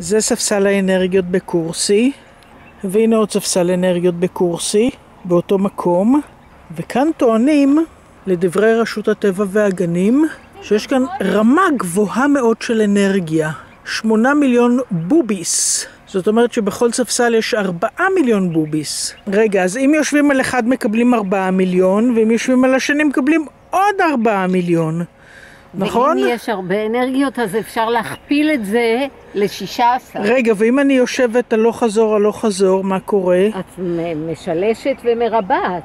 זה ספסל האנרגיות בקורסי, והנה עוד ספסל אנרגיות בקורסי, באותו מקום, וכאן טוענים, לדברי רשות הטבע והגנים, שיש כאן רמה גבוהה מאוד של אנרגיה. שמונה מיליון בוביס. זאת אומרת שבכל ספסל יש ארבעה מיליון בוביס. רגע, אז אם יושבים על אחד מקבלים ארבעה מיליון, ואם יושבים על השני מקבלים עוד ארבעה מיליון. נכון? ואם יש הרבה אנרגיות, אז אפשר להכפיל את זה ל-16. רגע, ואם אני יושבת הלוך חזור, הלוך חזור, מה קורה? את משלשת ומרבעת.